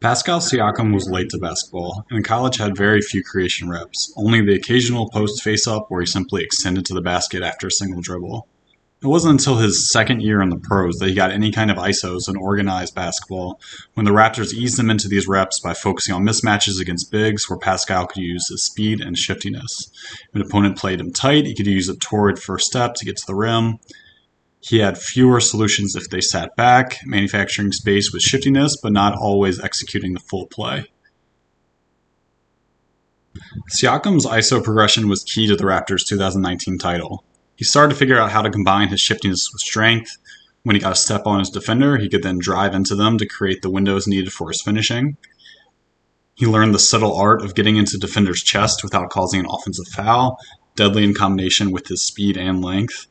Pascal Siakam was late to basketball, and college had very few creation reps, only the occasional post face-up where he simply extended to the basket after a single dribble. It wasn't until his second year in the pros that he got any kind of ISOs and organized basketball, when the Raptors eased him into these reps by focusing on mismatches against bigs where Pascal could use his speed and shiftiness. If an opponent played him tight, he could use a torrid first step to get to the rim, he had fewer solutions if they sat back, manufacturing space with shiftiness, but not always executing the full play. Siakam's ISO progression was key to the Raptors' 2019 title. He started to figure out how to combine his shiftiness with strength. When he got a step on his defender, he could then drive into them to create the windows needed for his finishing. He learned the subtle art of getting into defender's chest without causing an offensive foul, deadly in combination with his speed and length.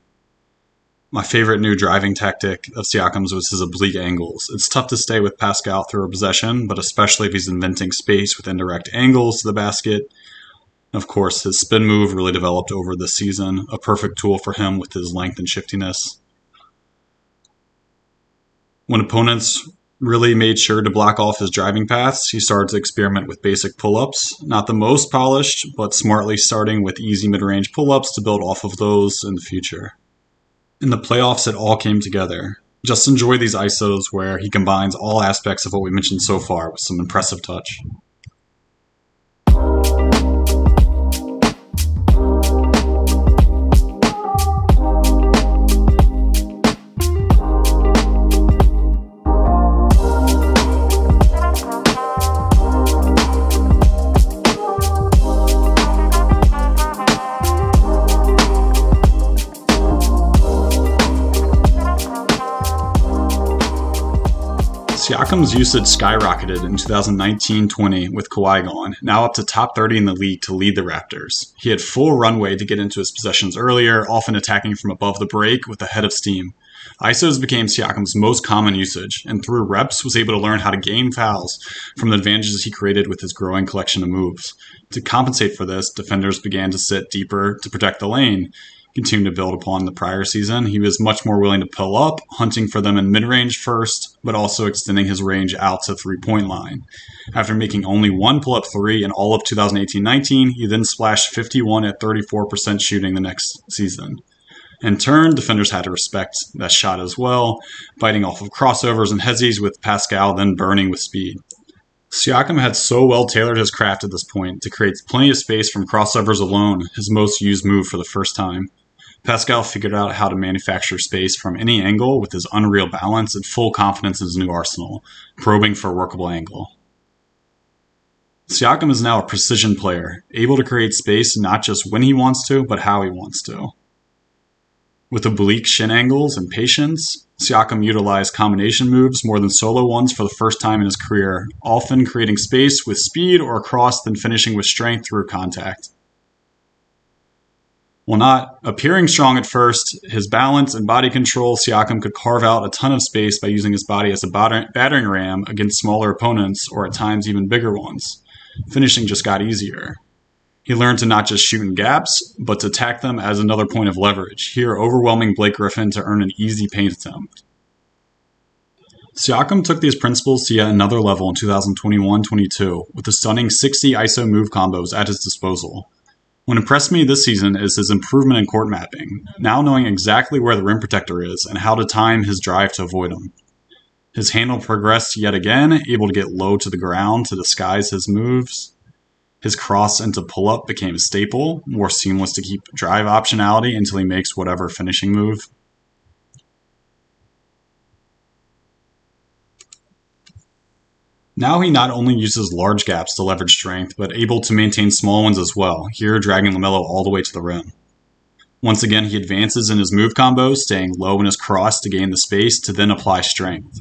My favorite new driving tactic of Siakam's was his oblique angles. It's tough to stay with Pascal through a possession, but especially if he's inventing space with indirect angles to the basket. Of course, his spin move really developed over the season, a perfect tool for him with his length and shiftiness. When opponents really made sure to block off his driving paths, he started to experiment with basic pull ups. Not the most polished, but smartly starting with easy mid range pull ups to build off of those in the future. In the playoffs, it all came together. Just enjoy these ISOs where he combines all aspects of what we mentioned so far with some impressive touch. Siakam's usage skyrocketed in 2019-20 with Kawhi gone, now up to top 30 in the league to lead the Raptors. He had full runway to get into his possessions earlier, often attacking from above the break with a head of steam. ISOs became Siakam's most common usage, and through reps was able to learn how to gain fouls from the advantages he created with his growing collection of moves. To compensate for this, defenders began to sit deeper to protect the lane, continue to build upon the prior season. He was much more willing to pull up, hunting for them in mid range first, but also extending his range out to three point line. After making only one pull up three in all of 2018 19, he then splashed 51 at 34% shooting the next season. In turn, defenders had to respect that shot as well, biting off of crossovers and hezzies with Pascal then burning with speed. Siakam had so well tailored his craft at this point to create plenty of space from crossovers alone, his most used move for the first time. Pascal figured out how to manufacture space from any angle with his unreal balance and full confidence in his new arsenal, probing for a workable angle. Siakam is now a precision player, able to create space not just when he wants to, but how he wants to. With oblique shin angles and patience, Siakam utilized combination moves more than solo ones for the first time in his career, often creating space with speed or across, then finishing with strength through contact. While not appearing strong at first, his balance and body control, Siakam could carve out a ton of space by using his body as a battering ram against smaller opponents or at times even bigger ones. Finishing just got easier. He learned to not just shoot in gaps, but to attack them as another point of leverage, here overwhelming Blake Griffin to earn an easy paint attempt. Siakam took these principles to yet another level in 2021 22 with the stunning 60 ISO move combos at his disposal. What impressed me this season is his improvement in court mapping, now knowing exactly where the rim protector is and how to time his drive to avoid him. His handle progressed yet again, able to get low to the ground to disguise his moves. His cross into pull up became a staple, more seamless to keep drive optionality until he makes whatever finishing move. Now he not only uses large gaps to leverage strength, but able to maintain small ones as well, here dragging LaMelo all the way to the rim. Once again, he advances in his move combos, staying low in his cross to gain the space to then apply strength.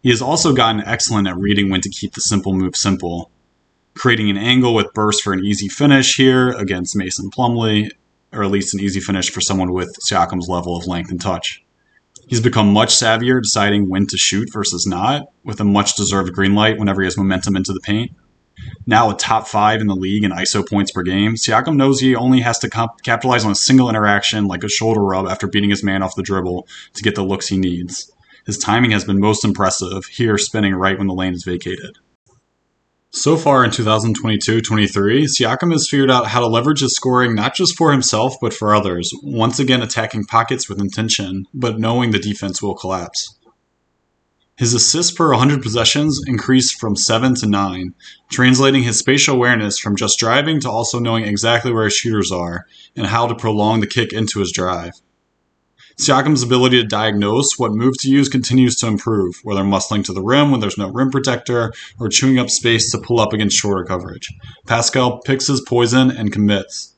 He has also gotten excellent at reading when to keep the simple move simple, creating an angle with burst for an easy finish here against Mason Plumlee, or at least an easy finish for someone with Siakam's level of length and touch. He's become much savvier deciding when to shoot versus not, with a much deserved green light whenever he has momentum into the paint. Now a top five in the league in ISO points per game, Siakam knows he only has to comp- capitalize on a single interaction like a shoulder rub after beating his man off the dribble to get the looks he needs. His timing has been most impressive, here spinning right when the lane is vacated. So far in 2022 23, Siakam has figured out how to leverage his scoring not just for himself, but for others, once again attacking pockets with intention, but knowing the defense will collapse. His assists per 100 possessions increased from 7 to 9, translating his spatial awareness from just driving to also knowing exactly where his shooters are and how to prolong the kick into his drive. Siakam's ability to diagnose what move to use continues to improve, whether muscling to the rim when there's no rim protector or chewing up space to pull up against shorter coverage. Pascal picks his poison and commits.